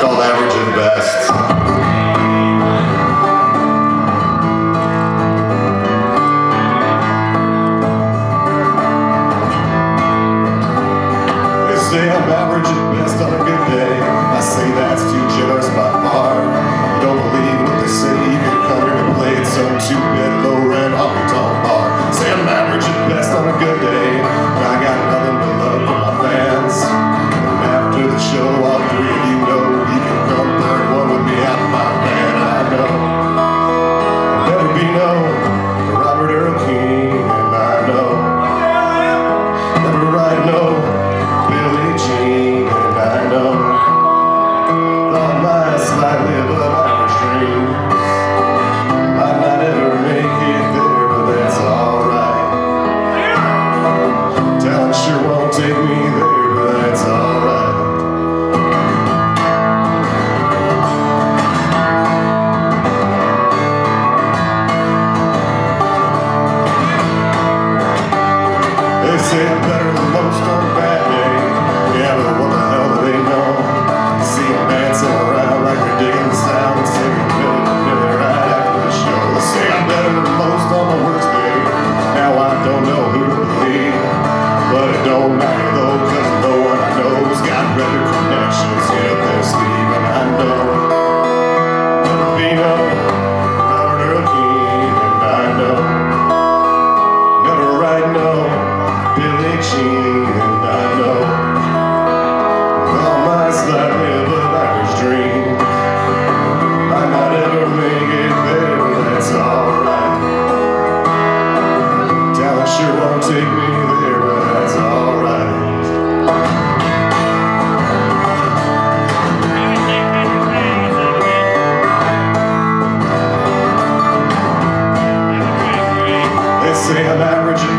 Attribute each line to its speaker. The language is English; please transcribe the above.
Speaker 1: called Average at Best. say I'm average at best on a good day. I say that's too generous by far. Don't believe what they say, Even can cut play so too bitter. sit back. say I'm average